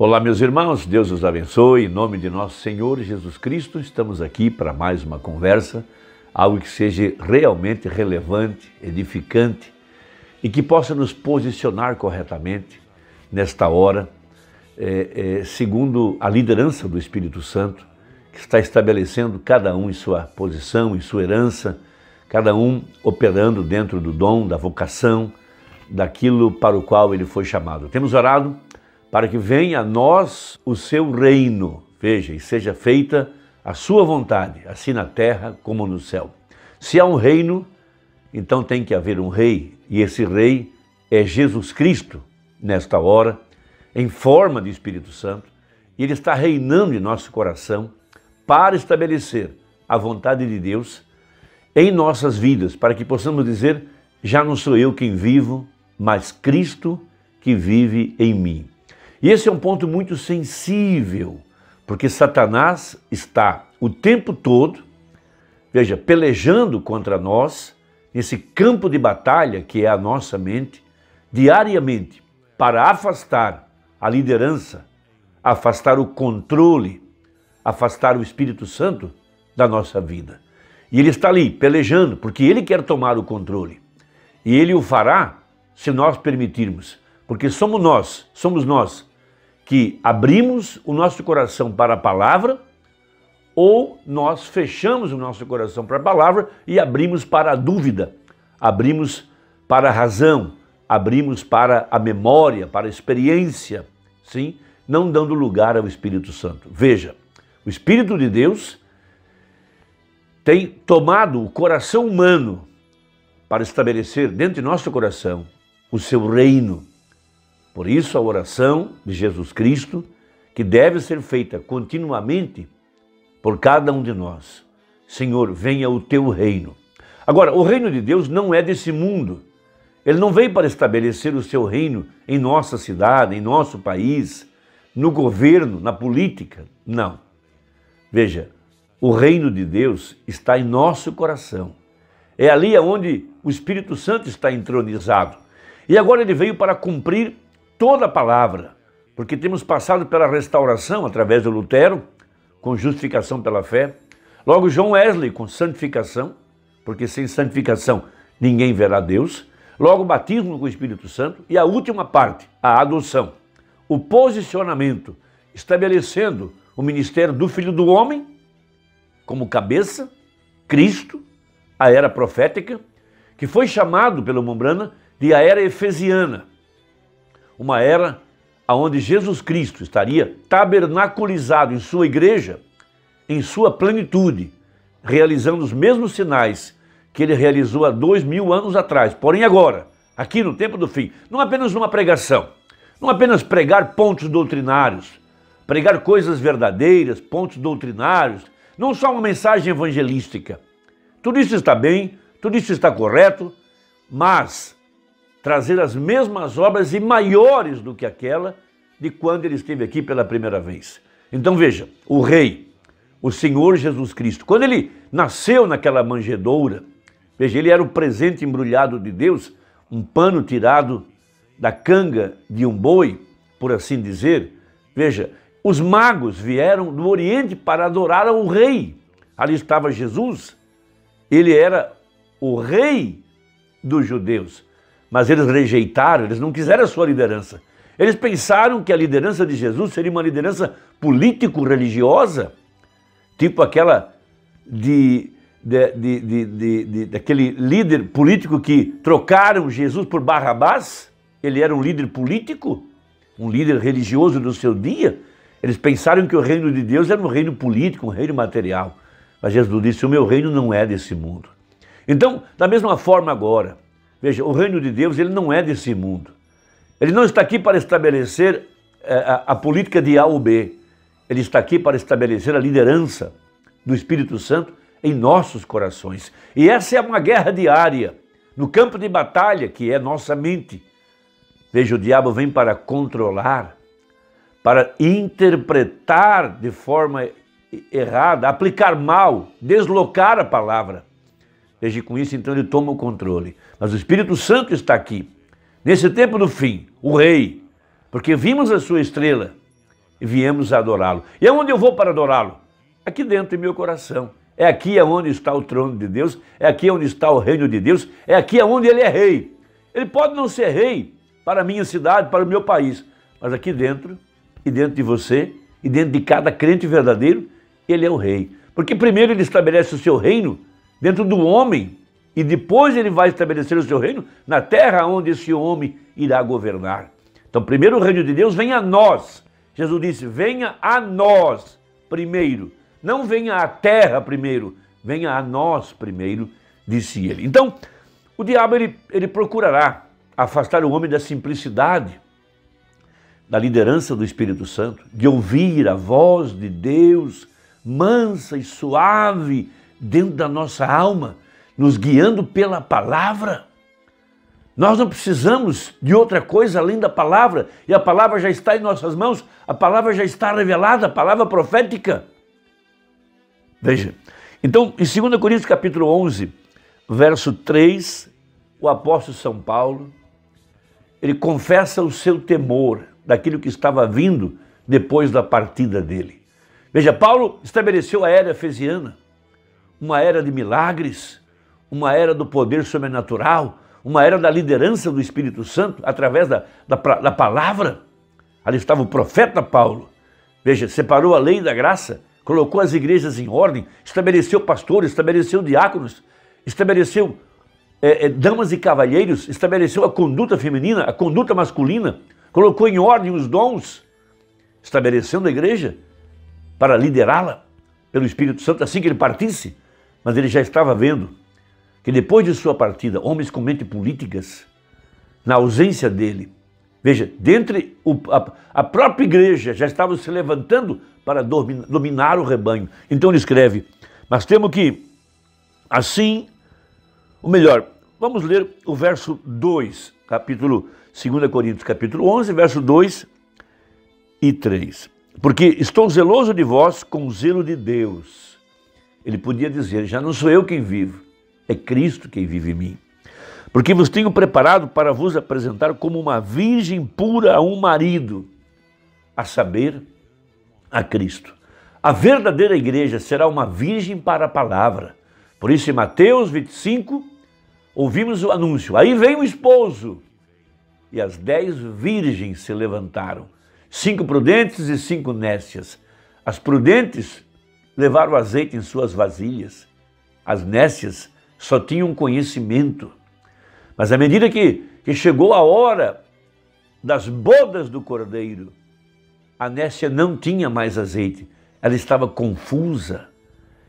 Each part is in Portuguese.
Olá, meus irmãos, Deus os abençoe. Em nome de nosso Senhor Jesus Cristo, estamos aqui para mais uma conversa, algo que seja realmente relevante, edificante e que possa nos posicionar corretamente nesta hora, é, é, segundo a liderança do Espírito Santo, que está estabelecendo cada um em sua posição, em sua herança, cada um operando dentro do dom, da vocação, daquilo para o qual ele foi chamado. Temos orado para que venha a nós o seu reino, veja, e seja feita a sua vontade, assim na terra como no céu. Se há um reino, então tem que haver um rei, e esse rei é Jesus Cristo, nesta hora, em forma de Espírito Santo, e ele está reinando em nosso coração para estabelecer a vontade de Deus em nossas vidas, para que possamos dizer: já não sou eu quem vivo, mas Cristo que vive em mim. E esse é um ponto muito sensível, porque Satanás está o tempo todo, veja, pelejando contra nós, nesse campo de batalha que é a nossa mente, diariamente, para afastar a liderança, afastar o controle, afastar o Espírito Santo da nossa vida. E ele está ali pelejando, porque ele quer tomar o controle. E ele o fará se nós permitirmos, porque somos nós, somos nós que abrimos o nosso coração para a palavra ou nós fechamos o nosso coração para a palavra e abrimos para a dúvida, abrimos para a razão, abrimos para a memória, para a experiência, sim, não dando lugar ao Espírito Santo. Veja, o Espírito de Deus tem tomado o coração humano para estabelecer dentro de nosso coração o seu reino. Por isso, a oração de Jesus Cristo, que deve ser feita continuamente por cada um de nós. Senhor, venha o teu reino. Agora, o reino de Deus não é desse mundo. Ele não veio para estabelecer o seu reino em nossa cidade, em nosso país, no governo, na política. Não. Veja, o reino de Deus está em nosso coração. É ali onde o Espírito Santo está entronizado. E agora ele veio para cumprir toda a palavra, porque temos passado pela restauração através do Lutero, com justificação pela fé. Logo, João Wesley, com santificação, porque sem santificação ninguém verá Deus. Logo, batismo com o Espírito Santo. E a última parte, a adoção. O posicionamento, estabelecendo o ministério do Filho do Homem como cabeça, Cristo, a era profética, que foi chamado pelo Mombrana de a era efesiana uma era onde Jesus Cristo estaria tabernaculizado em sua igreja, em sua plenitude, realizando os mesmos sinais que ele realizou há dois mil anos atrás. Porém, agora, aqui no tempo do fim, não apenas uma pregação, não apenas pregar pontos doutrinários, pregar coisas verdadeiras, pontos doutrinários, não só uma mensagem evangelística. Tudo isso está bem, tudo isso está correto, mas trazer as mesmas obras e maiores do que aquela de quando ele esteve aqui pela primeira vez. Então veja, o rei, o Senhor Jesus Cristo, quando ele nasceu naquela manjedoura, veja, ele era o presente embrulhado de Deus, um pano tirado da canga de um boi, por assim dizer. Veja, os magos vieram do Oriente para adorar ao rei. Ali estava Jesus, ele era o rei dos judeus mas eles rejeitaram, eles não quiseram a sua liderança. Eles pensaram que a liderança de Jesus seria uma liderança político-religiosa, tipo aquela de, de, de, de, daquele líder político que trocaram Jesus por Barrabás. Ele era um líder político, um líder religioso do seu dia. Eles pensaram que o reino de Deus era um reino político, um reino material. Mas Jesus disse: O meu reino não é desse mundo. Então, da mesma forma agora, Veja, o reino de Deus ele não é desse mundo. Ele não está aqui para estabelecer a, a política de A ou B. Ele está aqui para estabelecer a liderança do Espírito Santo em nossos corações. E essa é uma guerra diária, no campo de batalha que é nossa mente. Veja, o diabo vem para controlar, para interpretar de forma errada, aplicar mal, deslocar a palavra. Veja, com isso então ele toma o controle. Mas o Espírito Santo está aqui. Nesse tempo do fim, o Rei, porque vimos a sua estrela e viemos adorá-lo. E aonde eu vou para adorá-lo? Aqui dentro em meu coração. É aqui onde está o trono de Deus, é aqui onde está o reino de Deus, é aqui onde ele é rei. Ele pode não ser rei para a minha cidade, para o meu país, mas aqui dentro, e dentro de você, e dentro de cada crente verdadeiro, ele é o rei. Porque primeiro ele estabelece o seu reino dentro do homem, e depois ele vai estabelecer o seu reino na terra onde esse homem irá governar. Então, primeiro o reino de Deus vem a nós. Jesus disse: venha a nós primeiro. Não venha à terra primeiro, venha a nós primeiro, disse ele. Então, o diabo ele, ele procurará afastar o homem da simplicidade, da liderança do Espírito Santo, de ouvir a voz de Deus mansa e suave dentro da nossa alma, nos guiando pela palavra. Nós não precisamos de outra coisa além da palavra, e a palavra já está em nossas mãos, a palavra já está revelada, a palavra profética. Veja, então em 2 Coríntios capítulo 11, verso 3, o apóstolo São Paulo, ele confessa o seu temor daquilo que estava vindo depois da partida dele. Veja, Paulo estabeleceu a era efesiana, uma era de milagres, uma era do poder sobrenatural, uma era da liderança do Espírito Santo através da, da, da palavra. Ali estava o profeta Paulo. Veja, separou a lei da graça colocou as igrejas em ordem, estabeleceu pastores, estabeleceu diáconos, estabeleceu é, é, damas e cavalheiros, estabeleceu a conduta feminina, a conduta masculina, colocou em ordem os dons, estabelecendo a igreja para liderá-la pelo Espírito Santo assim que ele partisse. Mas ele já estava vendo que depois de sua partida, homens com mente políticas, na ausência dele, veja, dentre o, a, a própria igreja já estava se levantando para dominar o rebanho. Então ele escreve, mas temos que, assim, o melhor, vamos ler o verso 2, capítulo 2 Coríntios, capítulo 11, verso 2 e 3. Porque estou zeloso de vós com o zelo de Deus. Ele podia dizer, já não sou eu quem vivo, é Cristo quem vive em mim. Porque vos tenho preparado para vos apresentar como uma virgem pura a um marido, a saber, a Cristo. A verdadeira igreja será uma virgem para a palavra. Por isso, em Mateus 25, ouvimos o anúncio: aí vem o esposo. E as dez virgens se levantaram, cinco prudentes e cinco nécias. As prudentes levaram azeite em suas vasilhas, as nécias só tinham conhecimento. Mas à medida que, que chegou a hora das bodas do cordeiro, a Nécia não tinha mais azeite, ela estava confusa.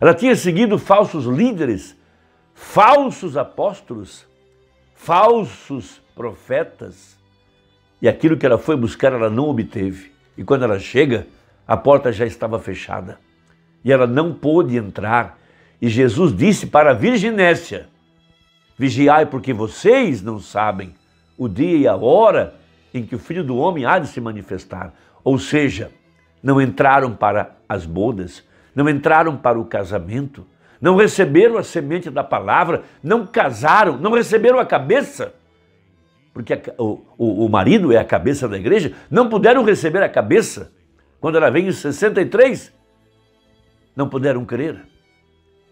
Ela tinha seguido falsos líderes, falsos apóstolos, falsos profetas. E aquilo que ela foi buscar, ela não obteve. E quando ela chega, a porta já estava fechada. E ela não pôde entrar. E Jesus disse para a Virgem Nécia: Vigiai, porque vocês não sabem o dia e a hora em que o Filho do Homem há de se manifestar. Ou seja, não entraram para as bodas, não entraram para o casamento, não receberam a semente da palavra, não casaram, não receberam a cabeça, porque a, o, o, o marido é a cabeça da igreja, não puderam receber a cabeça quando ela vem em 63, não puderam crer.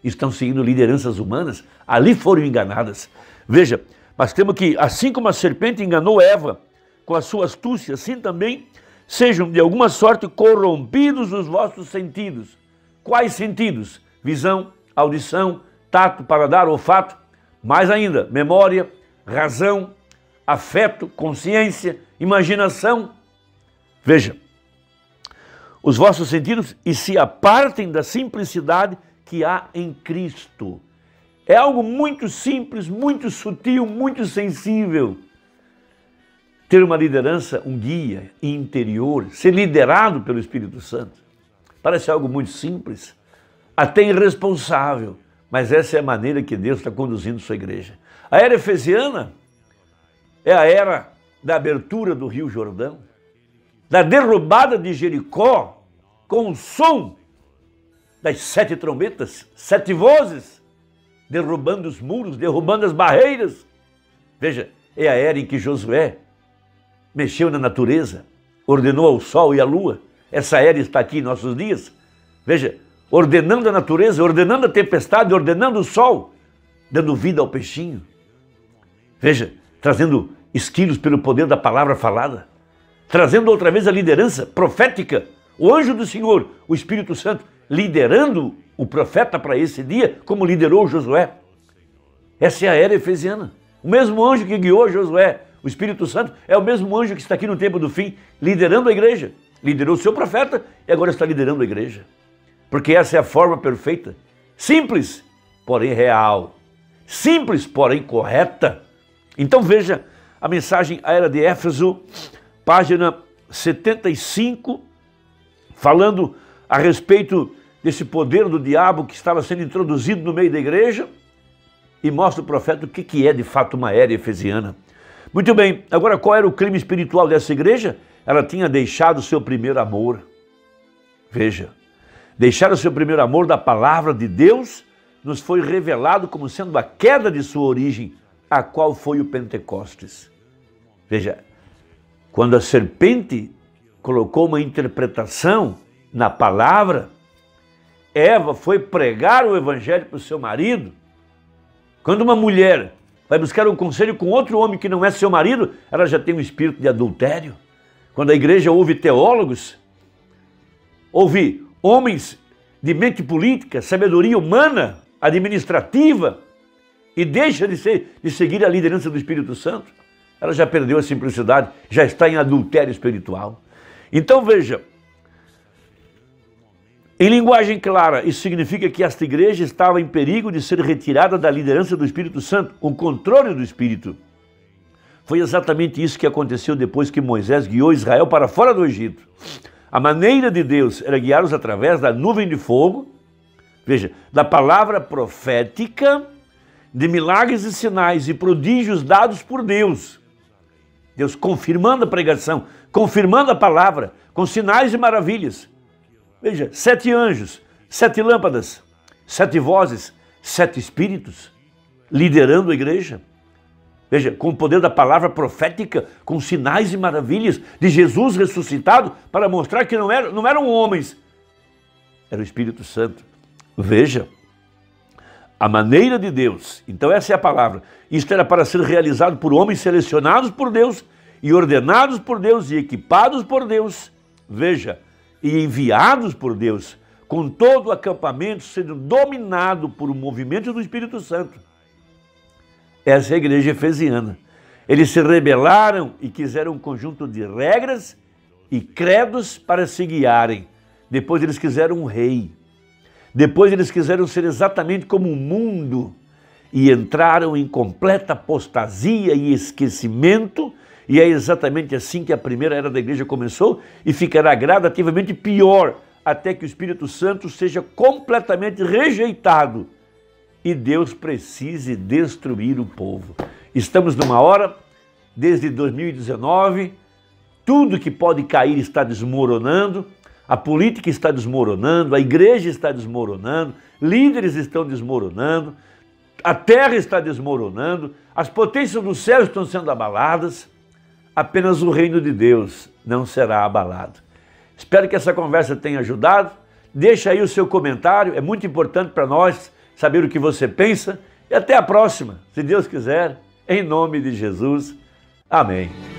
Estão seguindo lideranças humanas, ali foram enganadas. Veja, mas temos que, assim como a serpente enganou Eva com a sua astúcia, assim também sejam de alguma sorte corrompidos os vossos sentidos. Quais sentidos? Visão, audição, tato, paladar, olfato, mais ainda, memória, razão, afeto, consciência, imaginação. Veja, os vossos sentidos e se apartem da simplicidade que há em Cristo. É algo muito simples, muito sutil, muito sensível ter uma liderança, um guia interior, ser liderado pelo Espírito Santo. Parece algo muito simples, até irresponsável, mas essa é a maneira que Deus está conduzindo sua igreja. A era efesiana é a era da abertura do Rio Jordão, da derrubada de Jericó com o som das sete trombetas, sete vozes, derrubando os muros, derrubando as barreiras. Veja, é a era em que Josué mexeu na natureza, ordenou ao sol e à lua essa era está aqui em nossos dias. Veja, ordenando a natureza, ordenando a tempestade, ordenando o sol, dando vida ao peixinho. Veja, trazendo esquilos pelo poder da palavra falada, trazendo outra vez a liderança profética, o anjo do Senhor, o Espírito Santo, liderando o profeta para esse dia, como liderou Josué. Essa é a era efesiana. O mesmo anjo que guiou Josué, o Espírito Santo, é o mesmo anjo que está aqui no tempo do fim, liderando a igreja. Liderou o seu profeta e agora está liderando a igreja. Porque essa é a forma perfeita. Simples, porém real. Simples, porém correta. Então veja a mensagem à era de Éfeso, página 75, falando a respeito desse poder do diabo que estava sendo introduzido no meio da igreja e mostra o profeta o que é de fato uma era efesiana. Muito bem, agora qual era o crime espiritual dessa igreja? Ela tinha deixado o seu primeiro amor. Veja, deixar o seu primeiro amor da palavra de Deus nos foi revelado como sendo a queda de sua origem, a qual foi o Pentecostes. Veja, quando a serpente colocou uma interpretação na palavra, Eva foi pregar o evangelho para o seu marido. Quando uma mulher vai buscar um conselho com outro homem que não é seu marido, ela já tem um espírito de adultério. Quando a igreja ouve teólogos, ouve homens de mente política, sabedoria humana, administrativa, e deixa de, ser, de seguir a liderança do Espírito Santo, ela já perdeu a simplicidade, já está em adultério espiritual. Então veja, em linguagem clara, isso significa que esta igreja estava em perigo de ser retirada da liderança do Espírito Santo, o controle do Espírito. Foi exatamente isso que aconteceu depois que Moisés guiou Israel para fora do Egito. A maneira de Deus era guiá-los através da nuvem de fogo, veja, da palavra profética, de milagres e sinais e prodígios dados por Deus. Deus confirmando a pregação, confirmando a palavra, com sinais e maravilhas. Veja, sete anjos, sete lâmpadas, sete vozes, sete espíritos liderando a igreja. Veja, com o poder da palavra profética, com sinais e maravilhas de Jesus ressuscitado, para mostrar que não eram, não eram homens, era o Espírito Santo. Veja, a maneira de Deus, então essa é a palavra, isto era para ser realizado por homens selecionados por Deus e ordenados por Deus e equipados por Deus. Veja, e enviados por Deus, com todo o acampamento sendo dominado por um movimento do Espírito Santo. Essa é a igreja efesiana. Eles se rebelaram e quiseram um conjunto de regras e credos para se guiarem. Depois eles quiseram um rei. Depois eles quiseram ser exatamente como o mundo e entraram em completa apostasia e esquecimento e é exatamente assim que a primeira era da igreja começou e ficará gradativamente pior até que o Espírito Santo seja completamente rejeitado e Deus precise destruir o povo. Estamos numa hora, desde 2019, tudo que pode cair está desmoronando, a política está desmoronando, a igreja está desmoronando, líderes estão desmoronando, a terra está desmoronando, as potências do céu estão sendo abaladas apenas o reino de Deus não será abalado. Espero que essa conversa tenha ajudado. Deixa aí o seu comentário, é muito importante para nós saber o que você pensa. E até a próxima, se Deus quiser, em nome de Jesus. Amém.